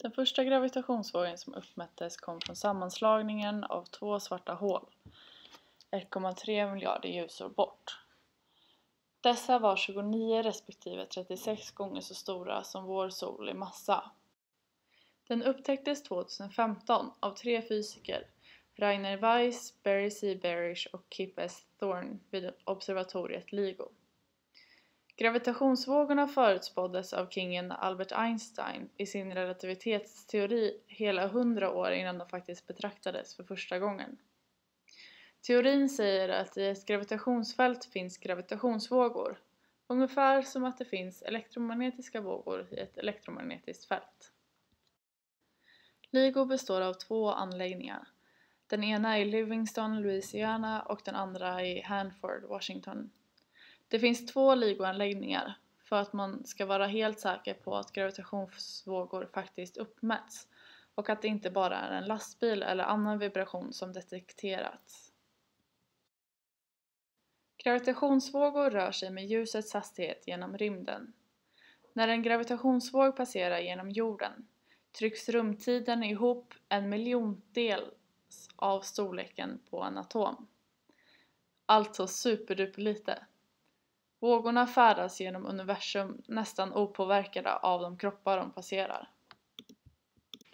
Den första gravitationsvågen som uppmättes kom från sammanslagningen av två svarta hål 1,3 miljarder ljusår bort. Dessa var 29 respektive 36 gånger så stora som vår sol i massa. Den upptäcktes 2015 av tre fysiker, Rainer Weiss, Barry C. Barish och Kip S. Thorne vid observatoriet LIGO. Gravitationsvågorna förutspåddes av kingen Albert Einstein i sin relativitetsteori hela hundra år innan de faktiskt betraktades för första gången. Teorin säger att i ett gravitationsfält finns gravitationsvågor, ungefär som att det finns elektromagnetiska vågor i ett elektromagnetiskt fält. LIGO består av två anläggningar. Den ena är i Livingston, Louisiana och den andra i Hanford, Washington. Det finns två LIGO-anläggningar för att man ska vara helt säker på att gravitationsvågor faktiskt uppmätts och att det inte bara är en lastbil eller annan vibration som detekterats. Gravitationsvågor rör sig med ljusets hastighet genom rymden. När en gravitationsvåg passerar genom jorden trycks rumtiden ihop en miljondels av storleken på en atom. Alltså superduper lite. Vågorna färdas genom universum nästan opåverkade av de kroppar de passerar.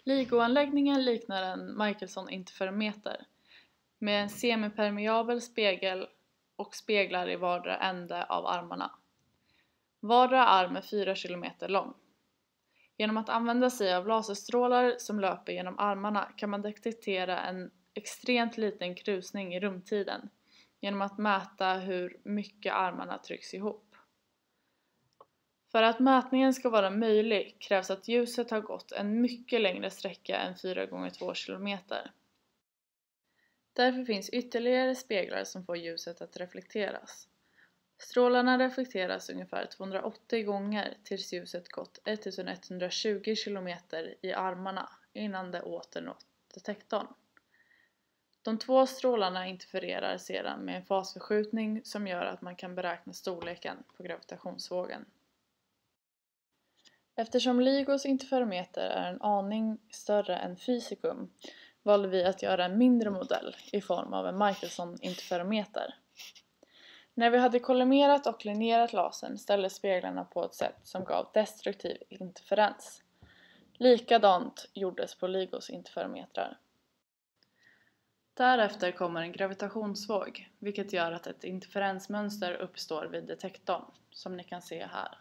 LIGO-anläggningen liknar en Michelson-interferometer med en semipermeabel spegel och speglar i vardera ände av armarna. Vardera arm är 4 km lång. Genom att använda sig av laserstrålar som löper genom armarna kan man detektera en extremt liten krusning i rumtiden genom att mäta hur mycket armarna trycks ihop. För att mätningen ska vara möjlig krävs att ljuset har gått en mycket längre sträcka än 4 x 2 km. Därför finns ytterligare speglar som får ljuset att reflekteras. Strålarna reflekteras ungefär 280 gånger tills ljuset gått 1120 km i armarna innan det åter nått detektorn. De två strålarna interfererar sedan med en fasförskjutning som gör att man kan beräkna storleken på gravitationsvågen. Eftersom LIGOs interferometer är en aning större än Fysicum valde vi att göra en mindre modell i form av en Michelson-interferometer. När vi hade kollimerat och linjerat lasern ställdes speglarna på ett sätt som gav destruktiv interferens. Likadant gjordes på LIGOs interferometrar. Därefter kommer en gravitationsvåg, vilket gör att ett interferensmönster uppstår vid detektorn, som ni kan se här.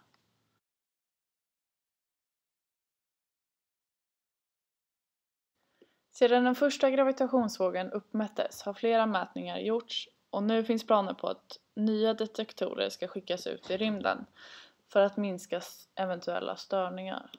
Sedan den första gravitationsvågen uppmättes har flera mätningar gjorts och nu finns planer på att nya detektorer ska skickas ut i rymden för att minska eventuella störningar.